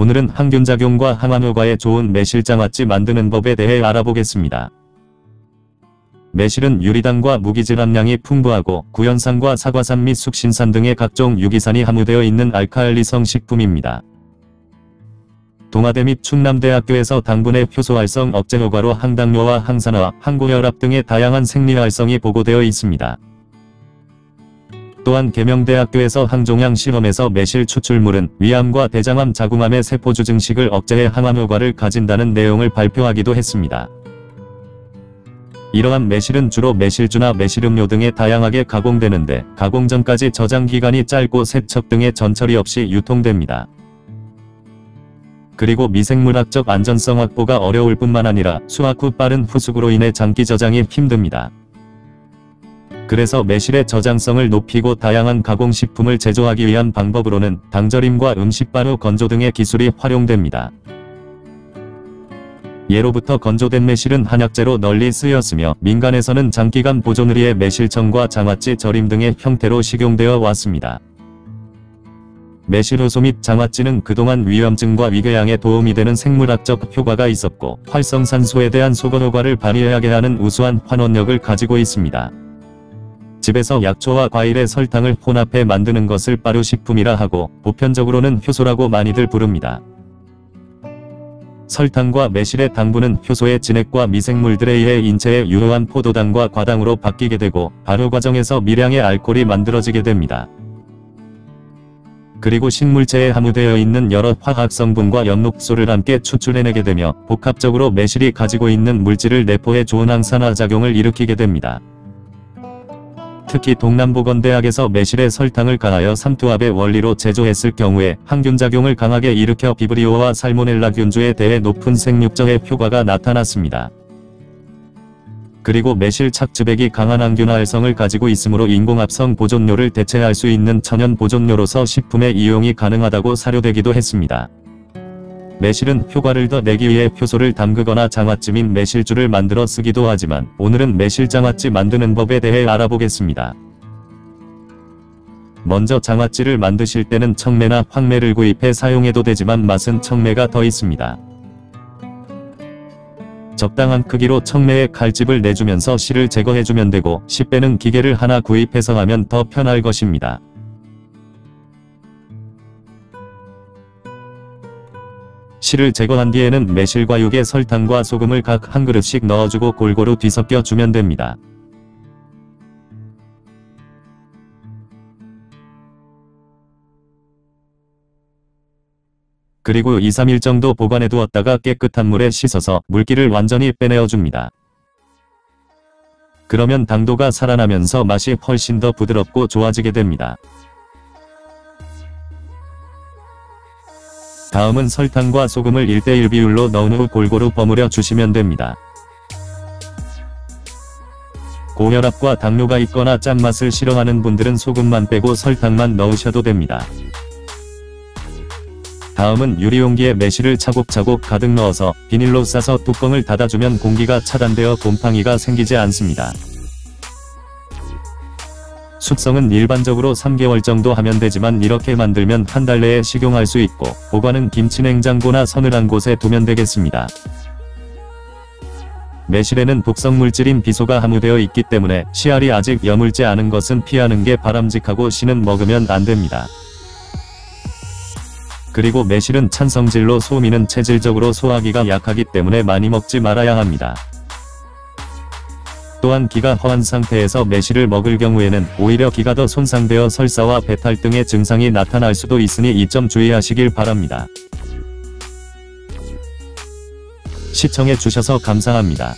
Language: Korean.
오늘은 항균작용과 항암효과에 좋은 매실장아찌 만드는 법에 대해 알아보겠습니다. 매실은 유리당과 무기질 함량이 풍부하고 구연산과 사과산 및 숙신산 등의 각종 유기산이 함유되어 있는 알칼리성 식품입니다. 동아대 및 충남대학교에서 당분의 효소 활성 억제 효과로 항당뇨와 항산화, 항고혈압 등의 다양한 생리 활성이 보고되어 있습니다. 또한 계명대학교에서 항종양 실험에서 매실 추출물은 위암과 대장암 자궁암의 세포주 증식을 억제해 항암 효과를 가진다는 내용을 발표하기도 했습니다. 이러한 매실은 주로 매실주나 매실음료 등에 다양하게 가공되는데 가공 전까지 저장 기간이 짧고 세척 등의 전처리 없이 유통됩니다. 그리고 미생물학적 안전성 확보가 어려울 뿐만 아니라 수확 후 빠른 후숙으로 인해 장기 저장이 힘듭니다. 그래서 매실의 저장성을 높이고 다양한 가공식품을 제조하기 위한 방법으로는 당절임과 음식바로 건조 등의 기술이 활용됩니다. 예로부터 건조된 매실은 한약재로 널리 쓰였으며 민간에서는 장기간 보존을 위해 매실청과 장아찌 절임 등의 형태로 식용되어 왔습니다. 매실효소 및 장아찌는 그동안 위염증과 위궤양에 도움이 되는 생물학적 효과가 있었고 활성산소에 대한 소거 효과를 발휘하게 하는 우수한 환원력을 가지고 있습니다. 집에서 약초와 과일의 설탕을 혼합해 만드는 것을 발효식품이라 하고 보편적으로는 효소라고 많이들 부릅니다. 설탕과 매실의 당분은 효소의 진액과 미생물들에 의해 인체에 유효한 포도당과 과당으로 바뀌게 되고 발효 과정에서 미량의 알코올이 만들어지게 됩니다. 그리고 식물체에 함유되어 있는 여러 화학성분과 엽록소를 함께 추출해내게 되며 복합적으로 매실이 가지고 있는 물질을 내포해 좋은 항산화 작용을 일으키게 됩니다. 특히 동남보건대학에서 매실에 설탕을 가하여 삼투압의 원리로 제조했을 경우에 항균작용을 강하게 일으켜 비브리오와 살모넬라 균주에 대해 높은 생육적의 효과가 나타났습니다. 그리고 매실 착즙액이 강한 항균화 활성을 가지고 있으므로 인공합성 보존료를 대체할 수 있는 천연 보존료로서 식품의 이용이 가능하다고 사료되기도 했습니다. 매실은 효과를 더 내기 위해 효소를 담그거나 장아찌 및 매실주를 만들어 쓰기도 하지만 오늘은 매실장아찌 만드는 법에 대해 알아보겠습니다. 먼저 장아찌를 만드실 때는 청매나 황매를 구입해 사용해도 되지만 맛은 청매가 더 있습니다. 적당한 크기로 청매에 칼집을 내주면서 실을 제거해주면 되고 씨 빼는 기계를 하나 구입해서 하면 더 편할 것입니다. 실을 제거한 뒤에는 매실과 육에 설탕과 소금을 각 한 그릇씩 넣어주고 골고루 뒤섞여 주면 됩니다. 그리고 2-3일 정도 보관해 두었다가 깨끗한 물에 씻어서 물기를 완전히 빼내어 줍니다. 그러면 당도가 살아나면서 맛이 훨씬 더 부드럽고 좋아지게 됩니다. 다음은 설탕과 소금을 1대1 비율로 넣은 후 골고루 버무려 주시면 됩니다. 고혈압과 당뇨가 있거나 짠맛을 싫어하는 분들은 소금만 빼고 설탕만 넣으셔도 됩니다. 다음은 유리용기에 매실을 차곡차곡 가득 넣어서 비닐로 싸서 뚜껑을 닫아주면 공기가 차단되어 곰팡이가 생기지 않습니다. 숙성은 일반적으로 3개월 정도 하면 되지만 이렇게 만들면 한 달 내에 식용할 수 있고 보관은 김치냉장고나 서늘한 곳에 두면 되겠습니다. 매실에는 독성물질인 비소가 함유되어 있기 때문에 씨알이 아직 여물지 않은 것은 피하는 게 바람직하고 씨는 먹으면 안 됩니다. 그리고 매실은 찬성질로 소미는 체질적으로 소화기가 약하기 때문에 많이 먹지 말아야 합니다. 또한 기가 허한 상태에서 매실을 먹을 경우에는 오히려 기가 더 손상되어 설사와 배탈 등의 증상이 나타날 수도 있으니 이 점 주의하시길 바랍니다. 시청해 주셔서 감사합니다.